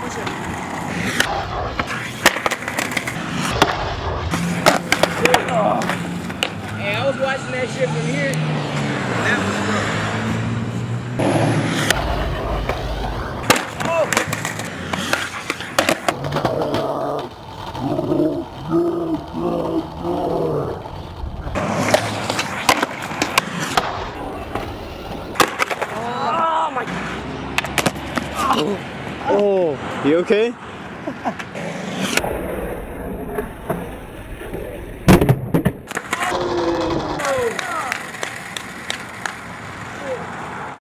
push it. Oh. I was watching that shit from here. Oh. Oh, you okay?